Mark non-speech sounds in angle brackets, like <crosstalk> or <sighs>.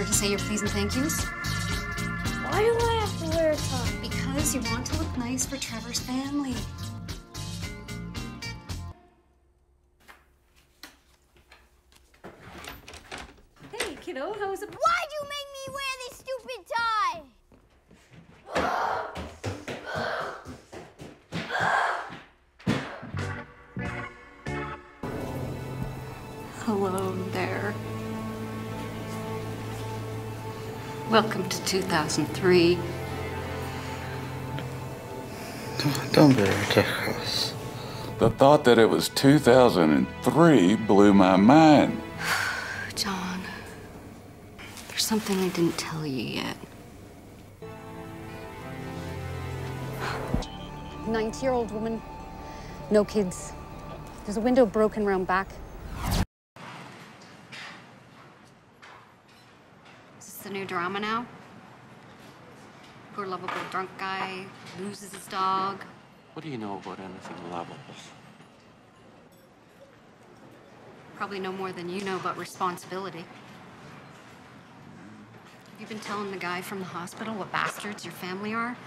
remember to say your please and thank yous? Why do I have to wear a tie? Because you want to look nice for Trevor's family. Hey, kiddo, how was it? Why'd you make me wear this stupid tie? Hello there. Welcome to 2003. Don't be ridiculous. The thought that it was 2003 blew my mind. <sighs> John, there's something I didn't tell you yet. 90 year old woman, no kids. There's a window broken round back. Is this the new drama now? Poor lovable drunk guy loses his dog. What do you know about anything lovable? Probably no more than you know about responsibility. Have you been telling the guy from the hospital what bastards your family are?